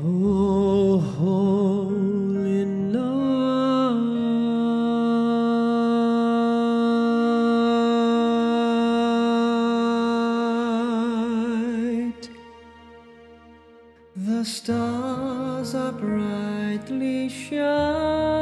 Oh, holy night, the stars are brightly shining.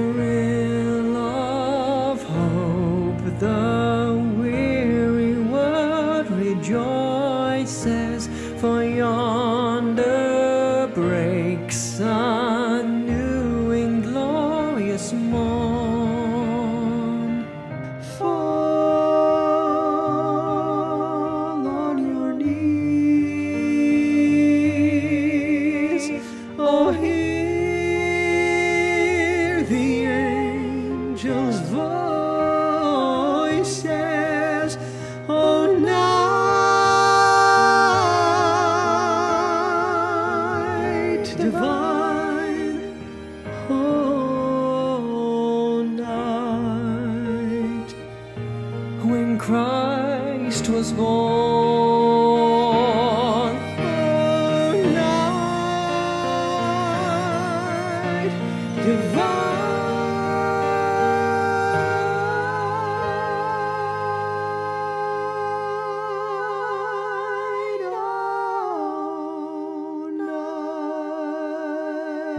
Thrill of hope, the weary world rejoices, for yonder Christ was born. Oh, night divine. Oh,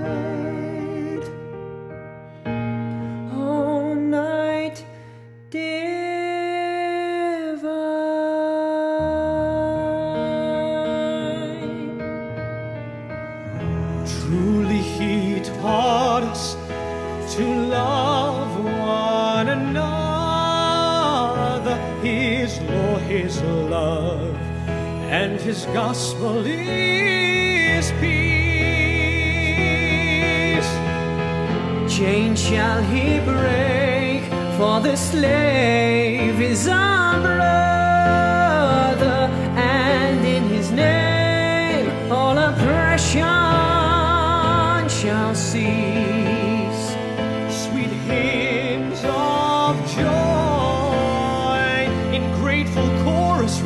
night. Taught us to love one another. His law, His love, and His gospel is peace. Chain shall he break, for the slave is unbroken. Sweet hymns of joy in grateful chorus.